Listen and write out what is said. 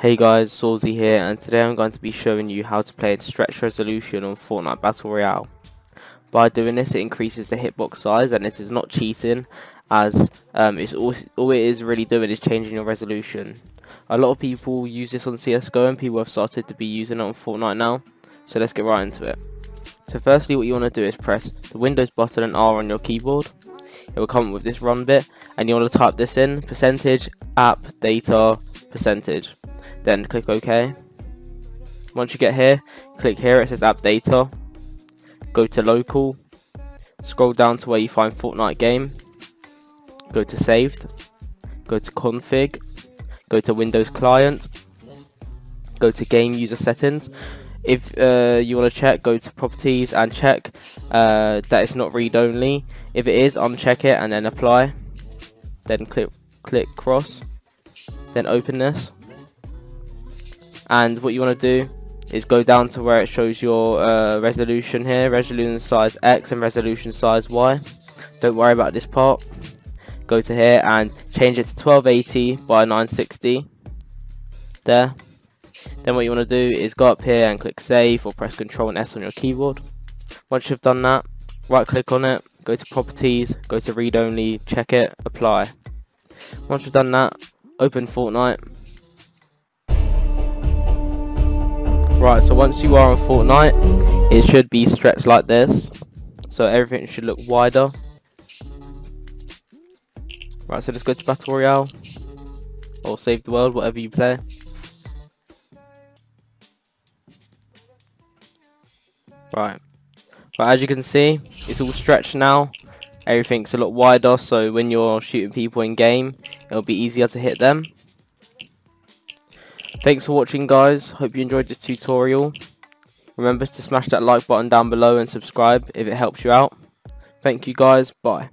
Hey guys, Sawzy here and today I'm going to be showing you how to play stretch resolution on Fortnite Battle Royale. By doing this it increases the hitbox size and this is not cheating as um, it's all, all it is really doing is changing your resolution. A lot of people use this on CSGO and people have started to be using it on Fortnite now so let's get right into it. So firstly what you want to do is press the Windows button and R on your keyboard. It will come up with this run bit and you want to type this in percentage app data percentage then click OK. Once you get here, click here, it says app data, go to local, scroll down to where you find Fortnite game, go to saved, go to config, go to Windows client, go to game user settings. If uh, you want to check, go to properties and check uh, that it's not read only. If it is, uncheck it and then apply. Then click click cross. Then open this and what you want to do is go down to where it shows your uh, resolution here resolution size X and resolution size Y. Don't worry about this part. Go to here and change it to 1280 by 960 there. Then what you want to do is go up here and click save or press Ctrl and S on your keyboard. Once you've done that right click on it go to properties go to read only check it apply. Once you've done that open Fortnite Right, so once you are on Fortnite, it should be stretched like this. So everything should look wider. Right, so let's go to Battle Royale. Or Save the World, whatever you play. Right. But as you can see, it's all stretched now. Everything's a lot wider, so when you're shooting people in game, it'll be easier to hit them. Thanks for watching guys, hope you enjoyed this tutorial. Remember to smash that like button down below and subscribe if it helps you out. Thank you guys, bye.